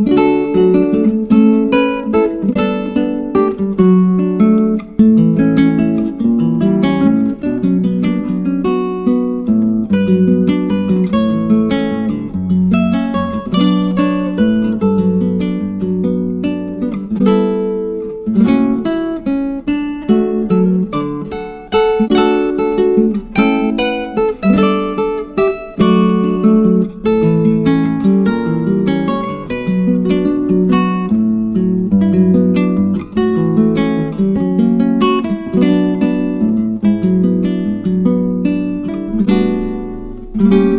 you thank you.